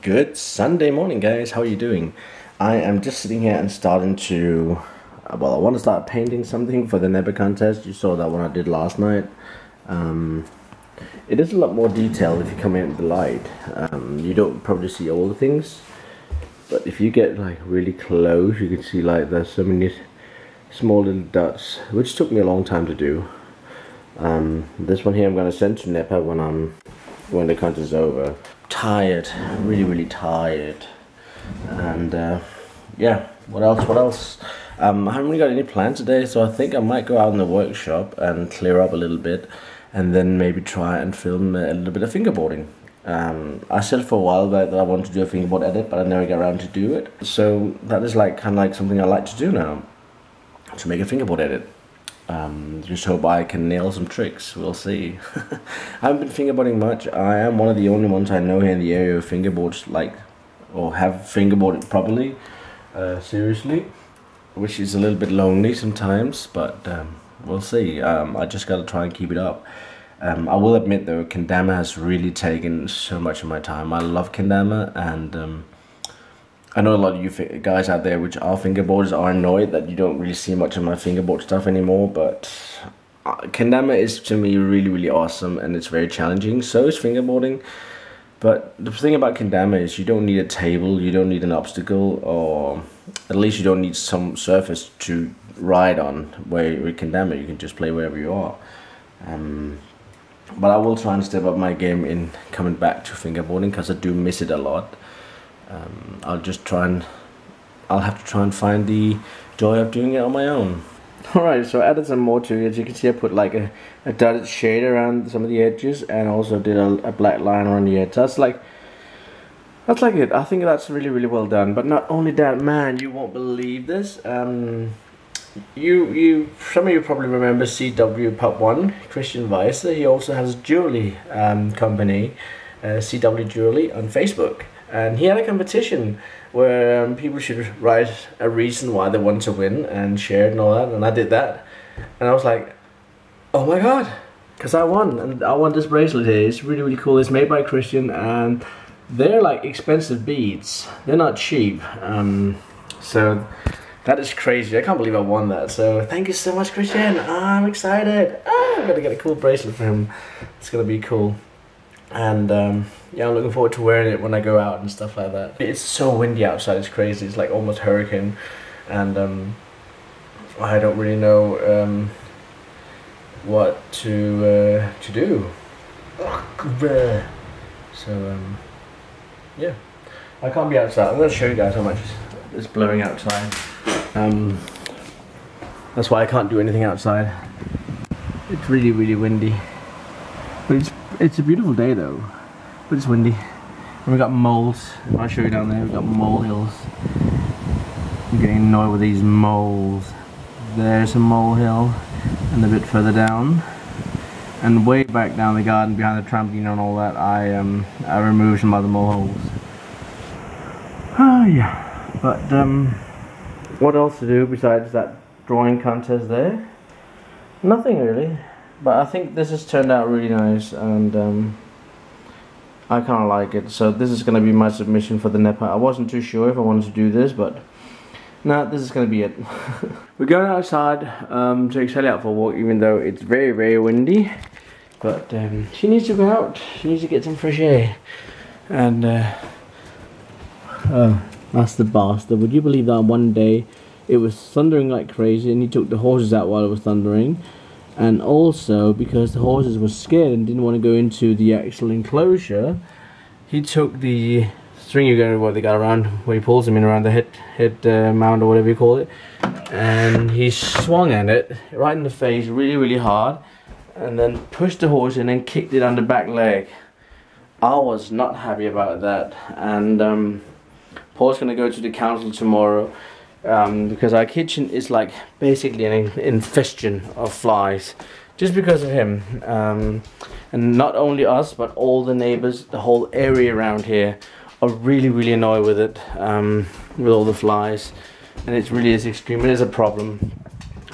Good Sunday morning, guys. How are you doing? I am just sitting here and starting to. Well, I want to start painting something for the NEPA contest. You saw that one I did last night. Um, it is a lot more detailed if you come in the light. Um, you don't probably see all the things, but if you get like really close, you can see like there's so many small little dots, which took me a long time to do. Um, this one here I'm going to send to NEPA when I'm when the contest is over. Tired, really really tired, and uh, yeah. What else? What else? Um, I haven't really got any plans today, so I think I might go out in the workshop and clear up a little bit, and then maybe try and film a little bit of fingerboarding. Um, I said for a while that, that I wanted to do a fingerboard edit, but I never got around to do it. So that is like kind of like something I like to do now, to make a fingerboard edit. Um, just hope I can nail some tricks. We'll see. I haven't been fingerboarding much. I am one of the only ones I know here in the area of fingerboards like, or have fingerboarded properly, uh, seriously, which is a little bit lonely sometimes. But um, we'll see. Um, I just gotta try and keep it up. Um, I will admit though, kendama has really taken so much of my time. I love kendama and um, I know a lot of you guys out there which are fingerboarders are annoyed that you don't really see much of my fingerboard stuff anymore, but uh, Kendama is to me really really awesome and it's very challenging. So is fingerboarding. But the thing about Kendama is you don't need a table, you don't need an obstacle, or at least you don't need some surface to ride on. Where with Kendama you can just play wherever you are. Um, but I will try and step up my game in coming back to fingerboarding because I do miss it a lot um, I'll just try and I'll have to try and find the joy of doing it on my own. Alright, so I added some more to it. As you can see, I put like a, a dotted shade around some of the edges and also did a, a black line around the edge. That's like that's like it. I think that's really, really well done. But not only that, man, you won't believe this. Um, you, you, some of you probably remember CW Pop One, Christian Weiser. He also has a jewelry um, company, uh, CW Jewelry, on Facebook and he had a competition where um, people should write a reason why they want to win and share it and all that and I did that. And I was like oh my god because I won and I won this bracelet here. It's really really cool. It's made by Christian and they're like expensive beads. They're not cheap. Um, so that is crazy. I can't believe I won that. So thank you so much Christian. I'm excited. Ah, I'm gonna get a cool bracelet for him. It's gonna be cool and um, yeah, I'm looking forward to wearing it when I go out and stuff like that. It's so windy outside, it's crazy, it's like almost hurricane, and um, I don't really know um, what to uh, to do. So um, yeah, I can't be outside. I'm to show you guys how much it's blowing outside. Um, that's why I can't do anything outside. It's really, really windy. But it's it's a beautiful day though, but it's windy. And we've got moles. I'll show you down there. We've got molehills. I'm getting annoyed with these moles. There's a molehill, and a bit further down, and way back down the garden behind the trampoline and all that. I um I removed some other moleholes. Oh yeah, but um, what else to do besides that drawing contest there? Nothing really but I think this has turned out really nice and um, I kind of like it. So this is going to be my submission for the NEPA. I wasn't too sure if I wanted to do this but no this is going to be it. We're going outside um, to Sally out for a walk even though it's very very windy. But um, she needs to go out. She needs to get some fresh air. And uh, oh that's the bastard. Would you believe that one day it was thundering like crazy and he took the horses out while it was thundering and also because the horses were scared and didn't want to go into the actual enclosure he took the string you know what they got around where he pulls them in around the head head uh, mount or whatever you call it. And he swung at it right in the face really really hard and then pushed the horse and kicked it on the back leg. I was not happy about that. And um, Paul's gonna go to the council tomorrow um, because our kitchen is like basically an infestation of flies just because of him um, and not only us but all the neighbors the whole area around here are really really annoyed with it um, with all the flies and it really is extreme it is a problem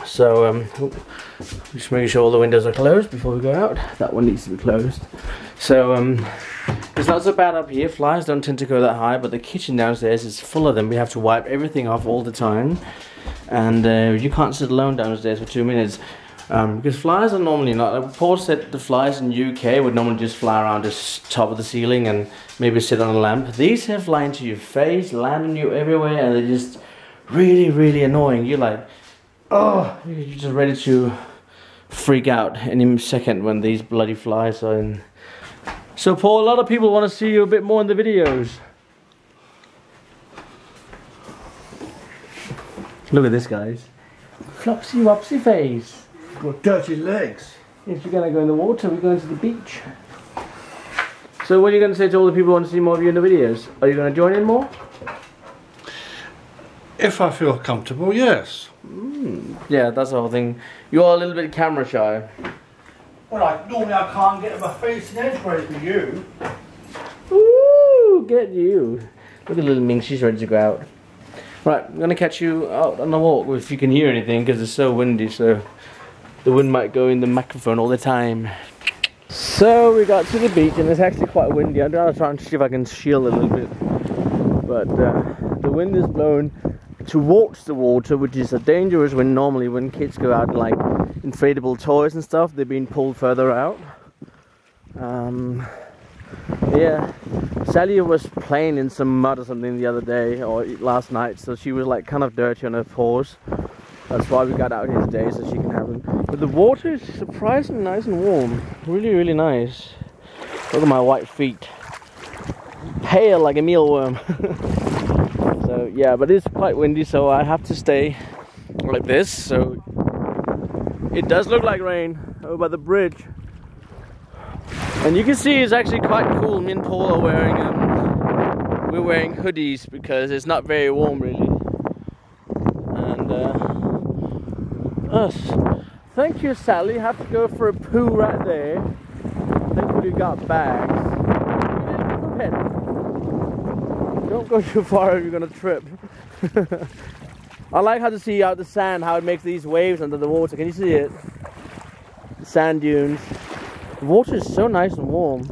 So um, just making sure all the windows are closed before we go out. That one needs to be closed. So um, it's not so bad up here. Flies don't tend to go that high, but the kitchen downstairs is full of them. We have to wipe everything off all the time, and uh, you can't sit alone downstairs for two minutes. Um, because flies are normally not. Like Paul said the flies in UK would normally just fly around the top of the ceiling and maybe sit on a lamp. These have fly into your face, land on you everywhere, and they're just really, really annoying. You're like, oh, you're just ready to freak out any second when these bloody flies are in. So Paul, a lot of people want to see you a bit more in the videos. Look at this, guys. Flopsy wopsy face. Got dirty legs. If we're going to go in the water, we're going to the beach. So what are you going to say to all the people who want to see more of you in the videos? Are you going to join in more? If I feel comfortable, yes. Mm, yeah, that's the whole thing. You are a little bit camera shy. Well, like, normally I can't get my face in edgeways with you. Ooh, get you. Look at little Ming, she's ready to go out. Right, I'm to catch you out on the walk if you can hear anything because it's so windy, so the wind might go in the microphone all the time. So we got to the beach and it's actually quite windy. I'm gonna try and see if I can shield a little bit. But uh, the wind is blowing towards the water, which is a dangerous when normally when kids go out like inflatable toys and stuff, they're being pulled further out. Um, yeah, Sally was playing in some mud or something the other day or last night, so she was like kind of dirty on her paws. That's why we got out here today, so she can have them. But the water is surprisingly nice and warm. Really, really nice. Look at my white feet. Pale like a mealworm. yeah, but it's quite windy, so I have to stay like this. So it does look like rain over the bridge. And you can see it's actually quite cool. Me and Paul are wearing um, we're wearing hoodies because it's not very warm really. And uh, us. Thank you, Sally. Have to go for a poo right there. Thankfully, we got bags. Don't go too far if you're gonna trip. I like how to see out the sand, how it makes these waves under the water. Can you see it? The sand dunes. The water is so nice and warm.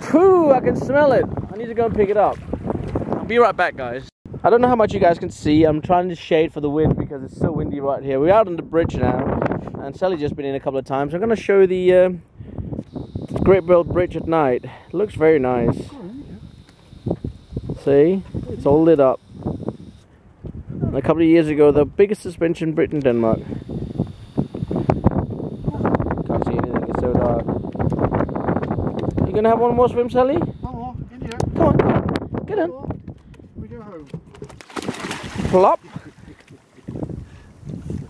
Pooh, I can smell it. I need to go and pick it up. I'll be right back, guys. I don't know how much you guys can see. I'm trying to shade for the wind because it's so windy right here. We're out on the bridge now, and Sally's just been in a couple of times. I'm going to show the uh, Great Belt Bridge at night. It looks very nice. See? It's all lit up. And a couple of years ago, the biggest suspension bridge in Denmark. Can't see anything, it's so dark. You gonna have one more swim, Sally? Come on, in here. Come on, come on. Get in. We go home. plop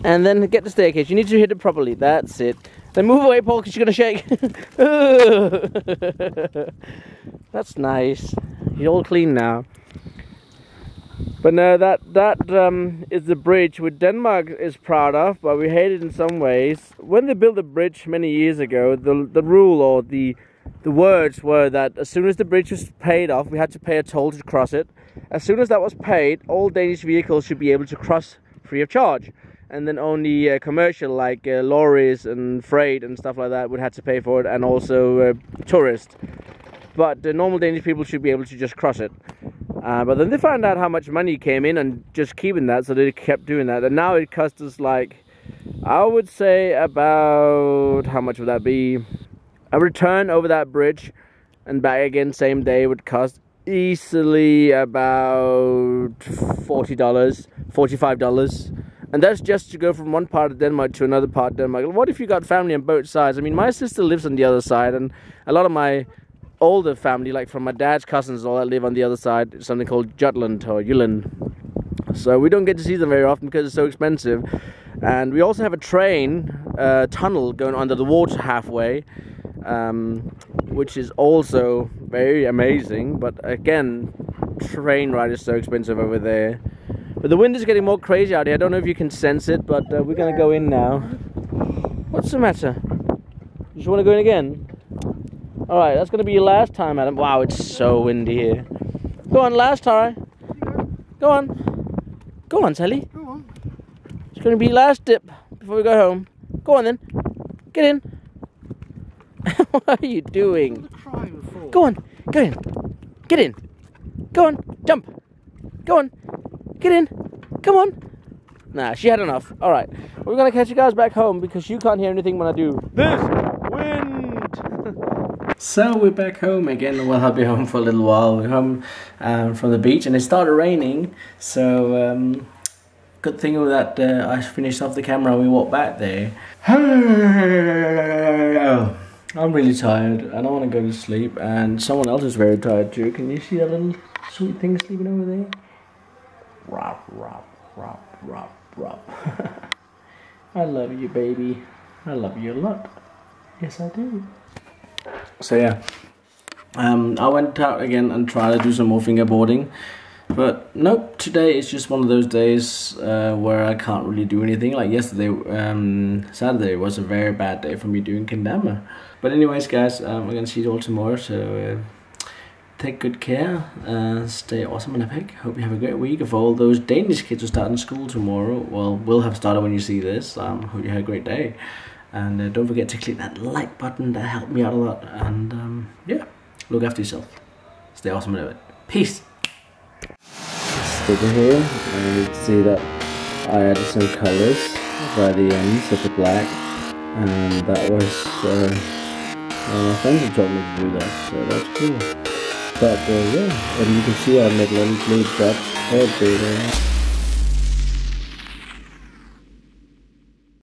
and then get the staircase you need to hit it properly that's it then move away paul because you're gonna shake that's nice you're all clean now but no that that um, is the bridge which denmark is proud of but we hate it in some ways when they built the bridge many years ago the the rule or the the words were that as soon as the bridge was paid off we had to pay a toll to cross it as soon as that was paid, all Danish vehicles should be able to cross free of charge. And then only uh, commercial, like uh, lorries and freight and stuff like that, would have to pay for it, and also uh, tourists. But the normal Danish people should be able to just cross it. Uh, but then they found out how much money came in and just keeping that, so they kept doing that. And now it costs us like, I would say about, how much would that be? A return over that bridge and back again same day would cost easily about $40, $45. And that's just to go from one part of Denmark to another part of Denmark. What if you got family on both sides? I mean, my sister lives on the other side, and a lot of my older family, like from my dad's cousins, all that live on the other side, something called Jutland or Jylland. So we don't get to see them very often because it's so expensive. And we also have a train uh, tunnel going under the water halfway um, which is also very amazing. But again, train ride is so expensive over there. But the wind is getting more crazy out here. I don't know if you can sense it, but uh, we're gonna go in now. What's the matter? You just want to go in again? All right, that's gonna be your last time, Adam. Wow, it's so windy here. Go on, last try. Go on. Go on, Sally. Go on. She's gonna be last dip before we go home. Go on then. Get in. what are you doing? Go on. Go in. Get in. Go on. Jump. Go on. Get in. Come on. Nah, she had enough. All right. We're going to catch you guys back home because you can't hear anything when I do this wind. so we're back home again. Well, I'll be home for a little while. We're home um, from the beach and it started raining. So, um, good thing that uh, I finished off the camera and we walked back there. I'm really tired. And I want to go to sleep, and someone else is very tired too. Can you see that little sweet thing sleeping over there? Rop, rop, rop, rop, rop. I love you, baby. I love you a lot. Yes, I do. So yeah, um, I went out again and tried to do some more fingerboarding. But nope, today is just one of those days uh, where I can't really do anything. Like yesterday, um, Saturday was a very bad day for me doing kendama. But anyways, guys, um, we're gonna see you all tomorrow. So uh, take good care, uh, stay awesome and epic. Hope you have a great week. If all those Danish kids are starting school tomorrow, well, we'll have started when you see this. Um, hope you had a great day. And uh, don't forget to click that like button. That helped me out a lot. And um, yeah, look after yourself. Stay awesome and epic. Peace sticker here and you can see that I added some colors by the ends of the black and that was uh, my friends who told me to do that so that's cool but uh, yeah and you can see I made little blue dots everywhere